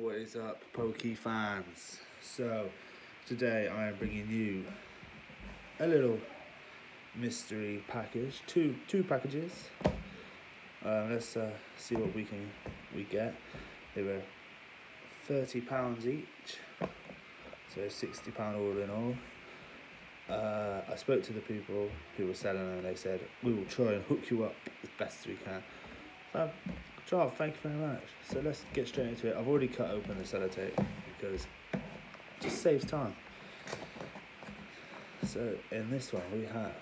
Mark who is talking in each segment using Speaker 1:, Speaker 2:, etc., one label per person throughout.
Speaker 1: What is up, Pokey fans? So, today I am bringing you a little mystery package, two two packages. Uh, let's uh, see what we can we get. They were thirty pounds each, so sixty pound all in all. Uh, I spoke to the people who were selling them. and They said we will try and hook you up as best we can. So, Charles, thank you very much. So let's get straight into it. I've already cut open the sellotape because it just saves time. So in this one we have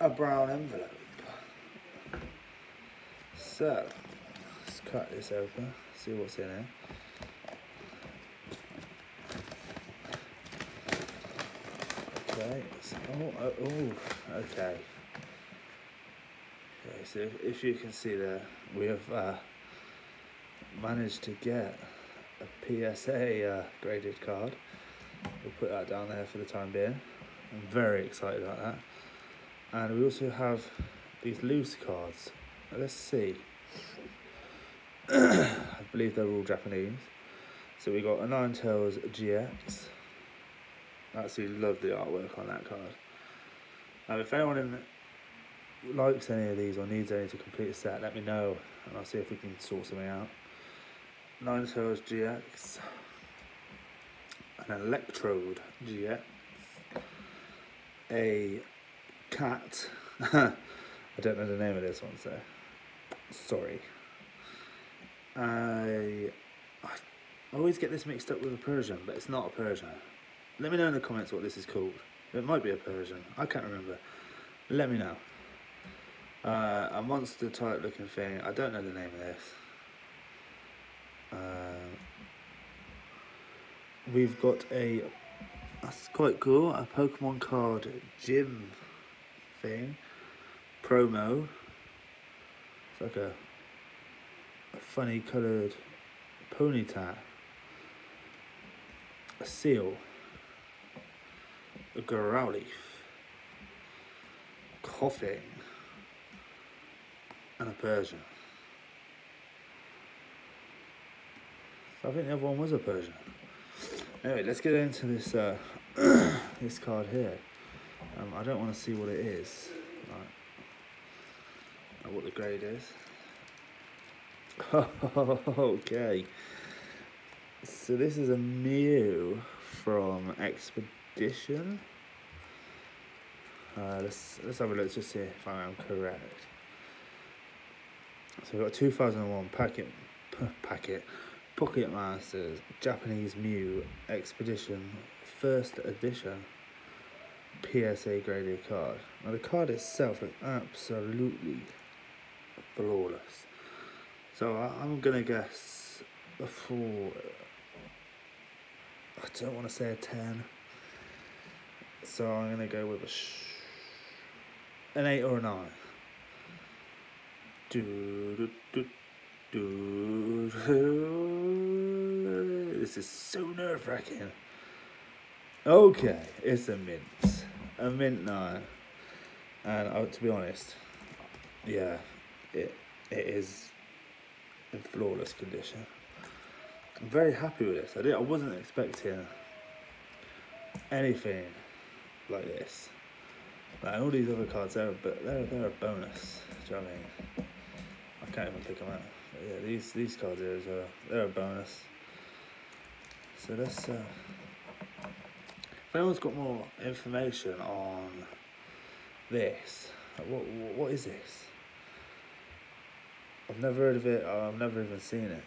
Speaker 1: a brown envelope. So let's cut this open, see what's in it. Okay, oh, oh, okay. Okay, so if, if you can see there, we have uh, managed to get a PSA uh, graded card. We'll put that down there for the time being. I'm very excited about that. And we also have these loose cards. Let's see. I believe they're all Japanese. So we got a Ninetales GX. I Absolutely love the artwork on that card. Now, if anyone in likes any of these or needs any to complete a set, let me know and I'll see if we can sort something out. Ninetales GX, an Electrode GX, a cat. I don't know the name of this one, so sorry. I, I always get this mixed up with a Persian, but it's not a Persian. Let me know in the comments what this is called. It might be a Persian. I can't remember. Let me know. Uh, a monster type looking thing. I don't know the name of this. Uh, we've got a. That's quite cool. A Pokemon card gym thing. Promo. It's like a, a funny coloured ponyta. A seal. A Growlithe. Koffing and a Persian. So I think the other one was a Persian. Anyway, let's get into this uh, this card here. Um, I don't want to see what it is, right. what the grade is. okay. So this is a Mew from Expedition. Uh, let's let's have a look to see if I am correct. So we've got 2001 packet, packet, Pocket Masters, Japanese Mew Expedition, first edition PSA graded card. Now the card itself is absolutely flawless. So I, am gonna guess a four. I don't want to say a 10. So I'm gonna go with a an 8 or a 9. This is so nerve wracking. Okay, it's a mint. A mint now. And uh, to be honest, yeah, it it is in flawless condition. I'm very happy with this. I did I wasn't expecting anything like this. Like all these other cards, they're they're they're a bonus. Do you know what I mean? Can't even pick them out. But yeah, these these cards here as well. They're a bonus. So let's. Uh, if anyone's got more information on this, what what is this? I've never heard of it. I've never even seen it.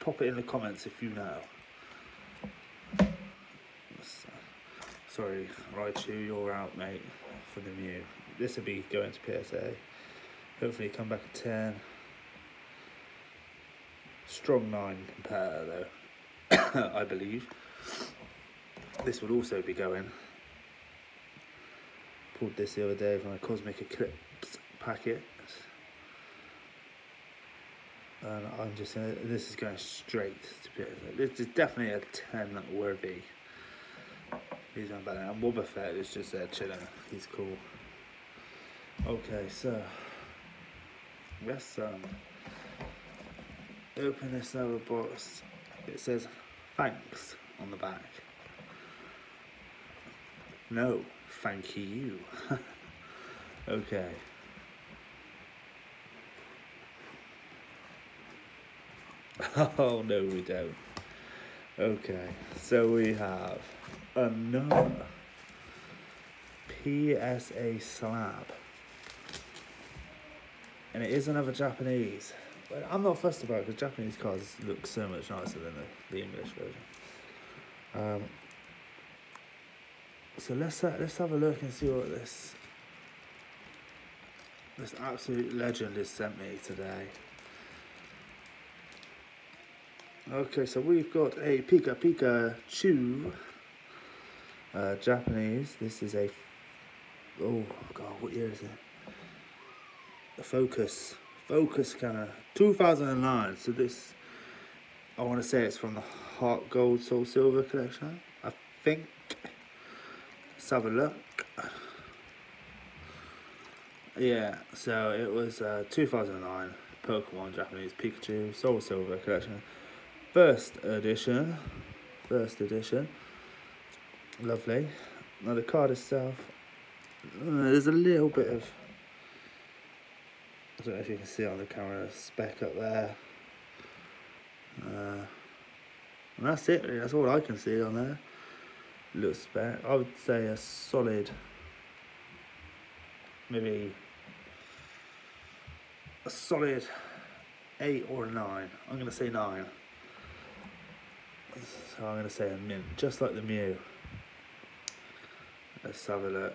Speaker 1: Pop it in the comments if you know. Sorry, Raichu, you're out, mate, for the Mew. This will be going to PSA. Hopefully come back at 10. Strong 9 compare though, I believe. This will also be going. Pulled this the other day from a Cosmic Eclipse packet. And I'm just gonna, this is going straight to PSA. This is definitely a 10 worthy. He's on better. And Wobbuffet is just there chilling. He's cool. Okay, so let's um, open this other box. It says thanks on the back. No, thank you. okay. Oh no, we don't. Okay, so we have another PSA slab, and it is another Japanese. But I'm not fussed about it because Japanese cars look so much nicer than the, the English version. Um, so let's uh, let's have a look and see what this this absolute legend has sent me today. Okay, so we've got a Pika Pika Chu, uh, Japanese. This is a, oh god, what year is it? The Focus, Focus of 2009. So this, I want to say it's from the Heart Gold Soul Silver collection. I think. Let's have a look. Yeah, so it was uh, 2009 Pokemon Japanese Pikachu Soul Silver collection. First edition. First edition. Lovely. Now the card itself, uh, there's a little bit of, don't know if you can see on the camera, speck up there. Uh, and that's it, that's all I can see on there. Little speck. I would say a solid, maybe a solid eight or nine. I'm going to say nine. So I'm going to say a mint, just like the Mew. Let's have a look.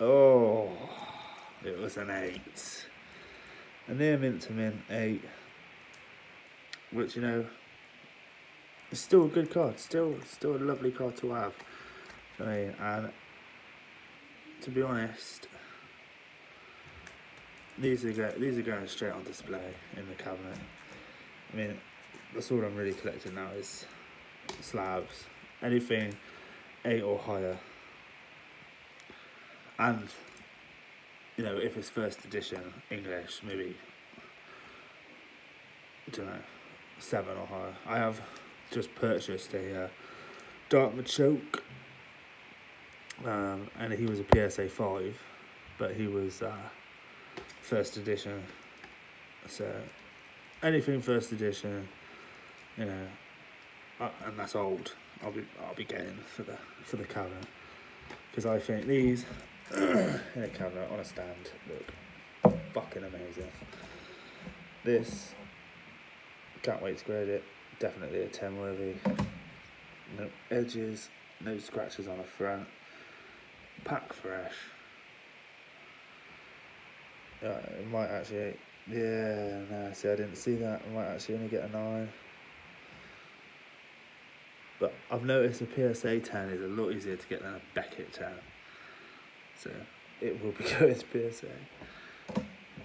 Speaker 1: Oh, it was an 8. A near mint to mint 8. Which, you know, is still a good card. Still still a lovely card to have. I mean, and to be honest, these are these are going straight on display in the cabinet. I mean, that's all I'm really collecting now is slabs. Anything eight or higher. And you know, if it's first edition English, maybe I don't know, seven or higher. I have just purchased a uh, Dark Machoke, um, and he was a PSA five, but he was uh, first edition. So anything first edition you know, uh, and that's old. I'll be I'll be getting for the for the cabinet because I think these in a camera on a stand look fucking amazing. This can't wait to grade it. Definitely a ten worthy. No edges, no scratches on the front. Pack fresh. Yeah, it might actually. Yeah, no, see, I didn't see that. I might actually only get a nine. But I've noticed a PSA 10 is a lot easier to get than a Beckett 10. It will be going to PSA.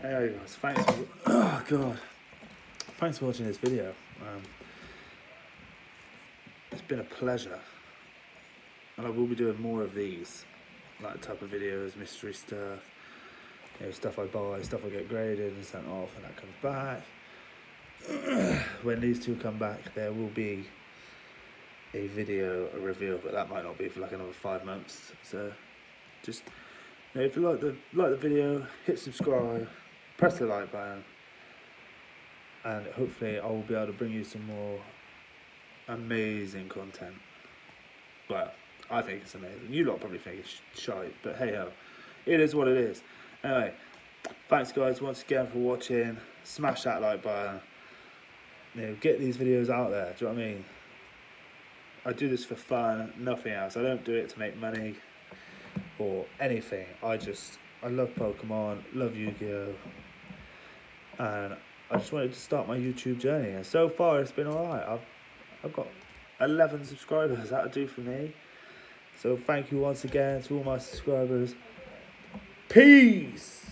Speaker 1: You go. Thanks for, oh God. Thanks for watching this video. Um, it's been a pleasure. And I will be doing more of these. Like type of videos, mystery stuff. You know, stuff I buy, stuff I get graded and sent off and that comes back. when these two come back, there will be a video, a review, but that might not be for like another five months. So just know, if you like the like the video, hit subscribe, press the like button, and hopefully I will be able to bring you some more amazing content. But I think it's amazing. You lot probably think it's shite, but hey ho, it is what it is. Anyway, thanks guys once again for watching. Smash that like button. You know, get these videos out there. Do you know what I mean? I do this for fun, nothing else. I don't do it to make money or anything. I just, I love Pokemon, love Yu-Gi-Oh! And I just wanted to start my YouTube journey. And so far it's been alright. I've, I've got 11 subscribers, that'll do for me. So thank you once again to all my subscribers. Peace!